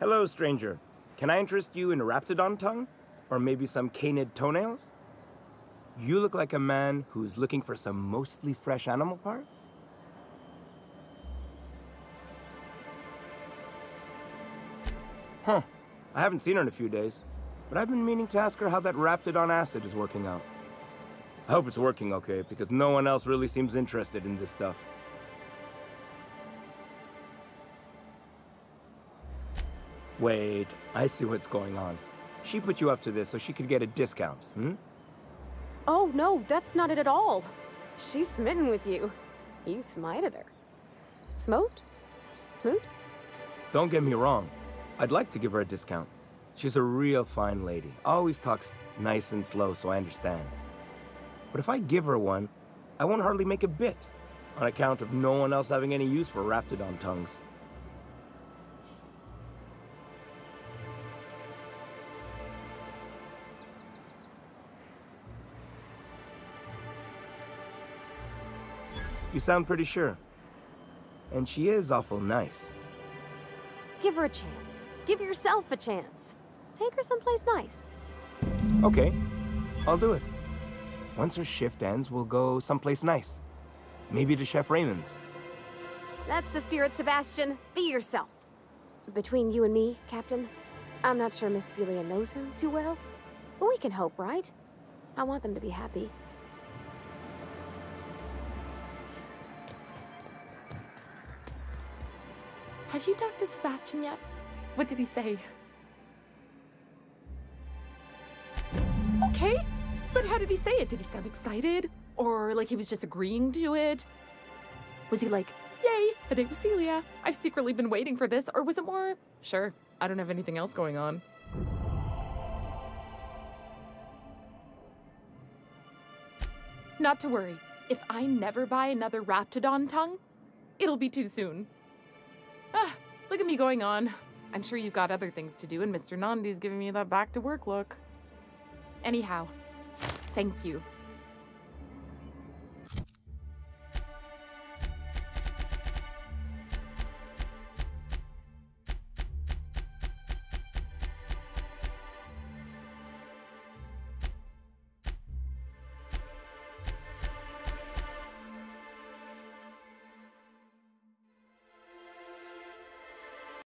Hello, stranger. Can I interest you in a Raptidon tongue? Or maybe some canid toenails? You look like a man who's looking for some mostly fresh animal parts? Huh. I haven't seen her in a few days, but I've been meaning to ask her how that Raptidon acid is working out. I hope it's working okay, because no one else really seems interested in this stuff. Wait, I see what's going on. She put you up to this so she could get a discount, hmm? Oh, no, that's not it at all. She's smitten with you. You smited her. Smote? Smoot? Don't get me wrong. I'd like to give her a discount. She's a real fine lady. Always talks nice and slow, so I understand. But if I give her one, I won't hardly make a bit, on account of no one else having any use for Raptidon tongues. You sound pretty sure. And she is awful nice. Give her a chance. Give yourself a chance. Take her someplace nice. Okay, I'll do it. Once her shift ends, we'll go someplace nice. Maybe to Chef Raymond's. That's the spirit, Sebastian. Be yourself. Between you and me, Captain, I'm not sure Miss Celia knows him too well. But we can hope, right? I want them to be happy. Have you talked to Sebastian yet? What did he say? Okay, but how did he say it? Did he sound excited? Or like he was just agreeing to it? Was he like, yay, a date with Celia? I've secretly been waiting for this. Or was it more, sure, I don't have anything else going on? Not to worry. If I never buy another Raptidon tongue, it'll be too soon. Ah, look at me going on. I'm sure you've got other things to do, and Mr. Nandi's giving me that back to work look. Anyhow, thank you.